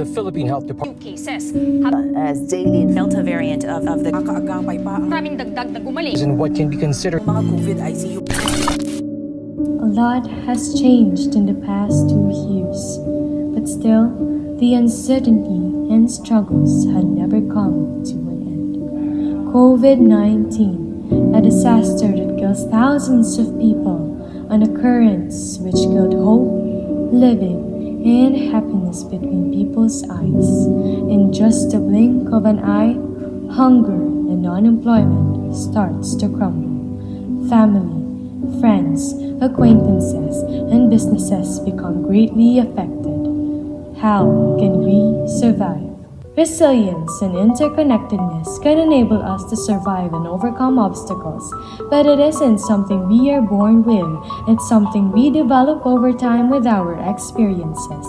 The Philippine Health Department cases. as daily Delta variant of, of the nakakaagapay pa ang Maraming dagdag na gumaling. is in what can be considered mga COVID ICU. A lot has changed in the past two years, but still, the uncertainty and struggles had never come to an end. COVID 19, a disaster that kills thousands of people, an occurrence which killed hope, living, and happiness between people's eyes. In just a blink of an eye, hunger and unemployment starts to crumble. Family, friends, acquaintances, and businesses become greatly affected. How can we survive? Resilience and interconnectedness can enable us to survive and overcome obstacles, but it isn't something we are born with, it's something we develop over time with our experiences.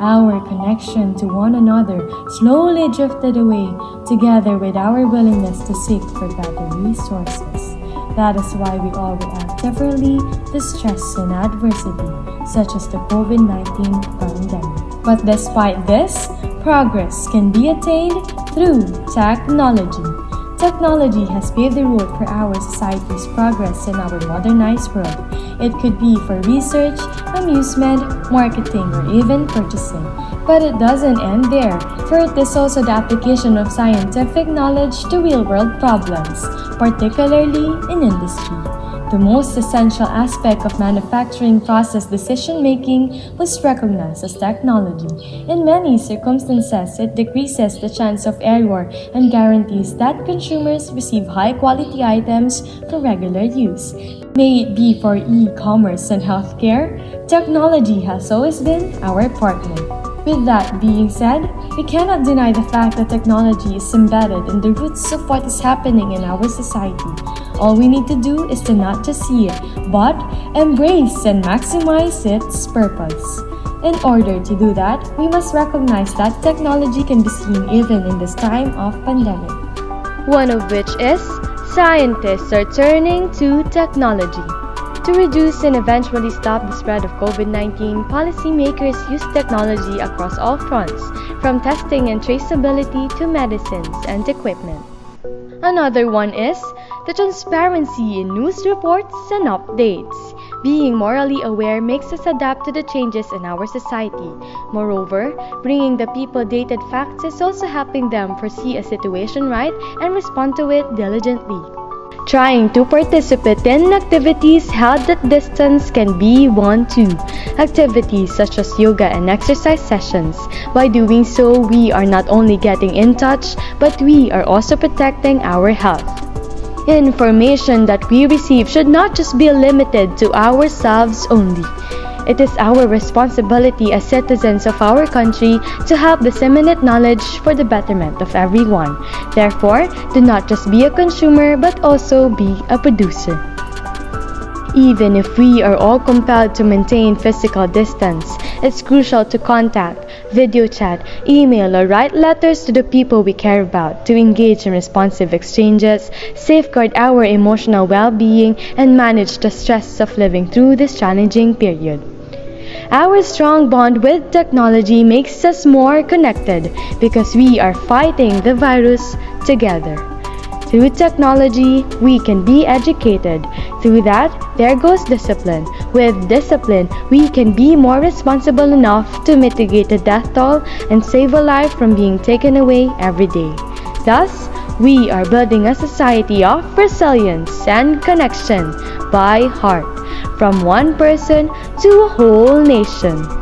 Our connection to one another slowly drifted away, together with our willingness to seek for better resources. That is why we all react differently to stress and adversity, such as the COVID 19 pandemic. But despite this, progress can be attained through technology. Technology has paved the road for our society's progress in our modernized world. It could be for research, amusement, marketing, or even purchasing. But it doesn't end there, for it is also the application of scientific knowledge to real world problems, particularly in industry. The most essential aspect of manufacturing process decision making was recognized as technology. In many circumstances, it decreases the chance of error and guarantees that consumers receive high quality items for regular use. May it be for e commerce and healthcare, technology has always been our partner. With that being said, we cannot deny the fact that technology is embedded in the roots of what is happening in our society. All we need to do is to not just see it, but embrace and maximize its purpose. In order to do that, we must recognize that technology can be seen even in this time of pandemic. One of which is scientists are turning to technology. To reduce and eventually stop the spread of COVID 19, policymakers use technology across all fronts, from testing and traceability to medicines and equipment. Another one is the transparency in news reports and updates. Being morally aware makes us adapt to the changes in our society. Moreover, bringing the people dated facts is also helping them foresee a situation right and respond to it diligently. Trying to participate in activities held at distance can be one too. Activities such as yoga and exercise sessions. By doing so, we are not only getting in touch, but we are also protecting our health. Information that we receive should not just be limited to ourselves only. It is our responsibility as citizens of our country to help disseminate knowledge for the betterment of everyone. Therefore, do not just be a consumer but also be a producer. Even if we are all compelled to maintain physical distance, it's crucial to contact, video chat, email, or write letters to the people we care about to engage in responsive exchanges, safeguard our emotional well being, and manage the stress of living through this challenging period. Our strong bond with technology makes us more connected because we are fighting the virus together. Through technology, we can be educated. Through that, there goes discipline. With discipline, we can be more responsible enough to mitigate the death toll and save a life from being taken away every day. Thus, we are building a society of resilience and connection by heart, from one person to a whole nation.